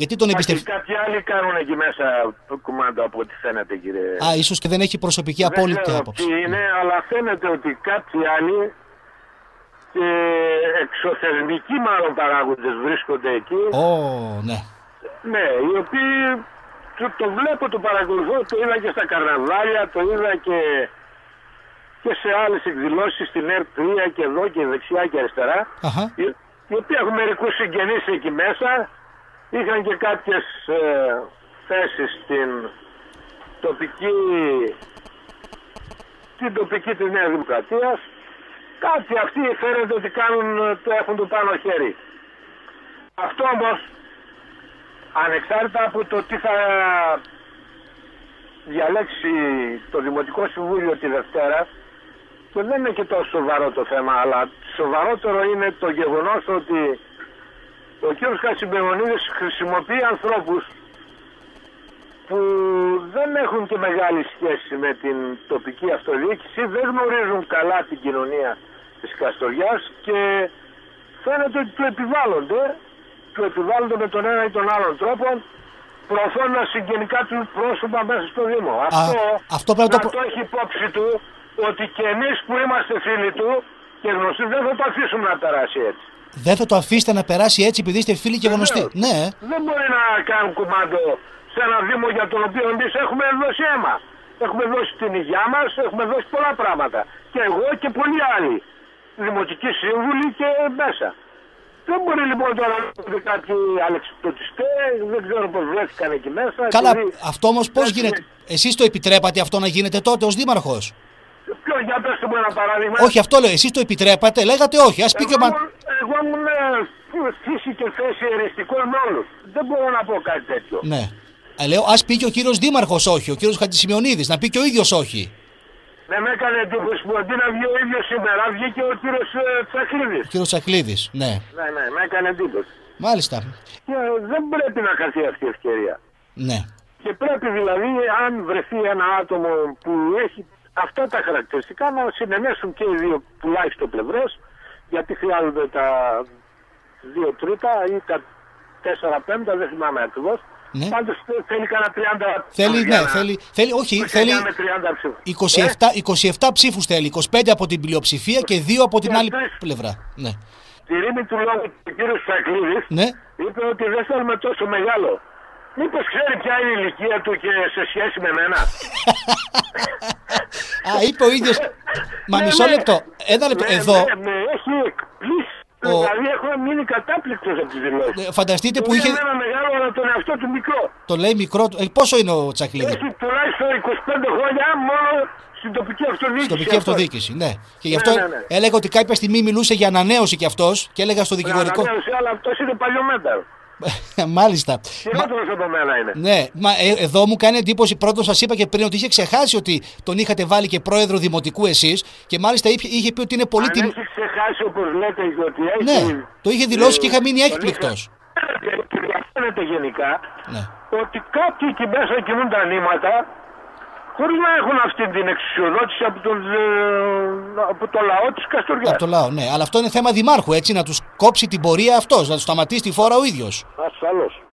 Γιατί τον εμπιστευτεί. Κάποιοι άλλοι κάνουν εκεί μέσα το κουμάντο από ό,τι φαίνεται, κύριε. Α, ίσως και δεν έχει προσωπική απόλυτη δεν άποψη. Ποιοι είναι, αλλά φαίνεται ότι κάποιοι άλλοι και εξωθεσμικοί μάλλον παράγοντες βρίσκονται εκεί. Ω, ναι. Ναι, οι οποίοι το, το βλέπω, το παρακολουθώ, το είδα και στα καρναβάλια, το είδα και, και σε άλλες εκδηλώσεις στην ΕΡΤ3 και εδώ και δεξιά και αριστερά. Αχα. Οι, οι οποίοι έχουν μερικούς συγγενείς εκεί μέσα, είχαν και κάποιες ε, θέσεις στην τοπική, την τοπική της Νέας Δημοκρατίας. Κάποιοι αυτοί φαίνεται ότι κάνουν, ε, το έχουν το πάνω χέρι. Αυτό όμως ανεξάρτητα από το τι θα διαλέξει το Δημοτικό Συμβούλιο τη Δευτέρα και δεν είναι και τόσο σοβαρό το θέμα αλλά σοβαρότερο είναι το γεγονός ότι ο κ. Χασιμπεγονίδης χρησιμοποιεί ανθρώπους που δεν έχουν και μεγάλη σχέση με την τοπική αυτοδιοίκηση, δεν γνωρίζουν καλά την κοινωνία της Καστοριάς και φαίνεται ότι του επιβάλλονται του επιβάλλονται με τον ένα ή τον άλλον τρόπο προωθώντας συγγενικά του πρόσωπα μέσα στο Δήμο. αυτό, αυτό πρέπει να το... το έχει υπόψη του ότι και εμείς που είμαστε φίλοι του και γνωστοί δεν θα το αφήσουμε να περάσει έτσι. Δεν θα το αφήσετε να περάσει έτσι επειδή είστε φίλοι και γνωστοί. Ναι. Δεν μπορεί να κάνουν κουμάντο σε ένα Δήμο για τον οποίο εμείς έχουμε δώσει αίμα. Έχουμε δώσει την υγειά μας, έχουμε δώσει πολλά πράγματα. Και εγώ και πολλοί άλλοι. Δημοτικοί σύμβουλοι και μέσα. Δεν μπορεί λοιπόν τώρα να πει κάποιοι αλεξιπτωτιστές, δεν ξέρω πώς βρέθηκαν εκεί μέσα. Καλά, επειδή... αυτό όμως πώς Έτσι- γίνεται; Εσείς το επιτρέπατε αυτό να γίνεται τότε ως δήμαρχος; Ποιο, για πες μου ένα παράδειγμα. Όχι, αυτό λέω. Εσείς το επιτρέπατε, λέγατε όχι. Α πει και ο εγώ, Μα... ήμουν- εγώ ήμουν ε, φύση και θέση εριστικό με όλους. Δεν μπορώ να πω κάτι τέτοιο. Ναι. Ε, λέω, ας πει και ο κύριος Δήμαρχος όχι, ο κύριος Χατζησημειονίδη, να πει και ο ίδιος όχι. Δεν με έκανε εντύπωση που αντί να βγει ο ίδιος σήμερα, βγήκε ο κύριος Τσακλίδη. Ο κύριος Τσακλίδη, ναι. Ναι, ναι, με έκανε εντύπωση. Μάλιστα. Και ε, δεν πρέπει να χαθεί αυτή η ευκαιρία. Ναι. Και πρέπει δηλαδή, αν βρεθεί ένα άτομο που έχει αυτά τα χαρακτηριστικά, να συνενέσουν και οι δύο τουλάχιστον πλευρές, γιατί χρειάζονται τα δύο τρίτα ή τα τέσσερα πέμπτα, δεν θυμάμαι ακριβώς. Ναι. Πάντως θέλει κανένα 30 Θέλει, για ναι, να- θέλει, θέλει, όχι, 29 θέλει με 30 ψήφους. 27, 27 ψήφους θέλει, 25 από την πλειοψηφία και 2 από την Και άλλη τρεις. πλευρά. Ναι. Τη ρήμη του λόγου του κ. Σακλίδης Ναι. είπε ότι δεν θέλουμε τόσο μεγάλο. Μήπως ξέρει ποια είναι η ηλικία του και σε σχέση με μένα; Α, είπε ο ίδιος. Μα Ναι, μισό ναι. λεπτό. Ένα λεπτό. Ναι, Εδώ, ναι, με έχει εκπλήσει. Ο- Δηλαδή έχω μείνει κατάπληκτος από τις δηλώσεις. ε, φανταστείτε που Του είχε. είναι ένα μεγάλο αλλά τον εαυτό του μικρό. Το λέει μικρό. του- Ε, πόσο είναι ο Τσακλίδης. Έχει τουλάχιστον 25 χρόνια μόνο στην τοπική αυτοδιοίκηση. Στην τοπική αυτός. αυτοδιοίκηση, ναι. Και γι' αυτό ναι, ναι. έλεγα ότι κάποια στιγμή μιλούσε για ανανέωση κι αυτός και έλεγα στο δικηγορικό. Ανανέωση, αλλά αυτός είναι παλιομέταρο. Μάλιστα. Μα- Χειρότερος από μένα είναι. Ναι, μα ε, εδώ μου κάνει εντύπωση. Πρώτον, σας είπα και πριν ότι είχε ξεχάσει ότι τον είχατε βάλει και πρόεδρο δημοτικού εσείς και μάλιστα είχε, είχε πει ότι είναι πολύ Αν τιμή. έχεις ξεχάσει όπως λέτε ότι έχει... Ναι, το είχε δηλώσει και είχα μείνει τον έκπληκτος. είχα- Και διαφαίνεται γενικά Ναι. ότι κάποιοι εκεί μέσα κινούν τα νήματα χωρίς να έχουν αυτή την εξουσιοδότηση από τον, ε, από το λαό της Καστοριάς. Από το λαό, ναι. Αλλά αυτό είναι θέμα δημάρχου, έτσι, να τους κόψει την πορεία αυτός, να τους σταματήσει τη φόρα ο ίδιος. Ασφαλώς.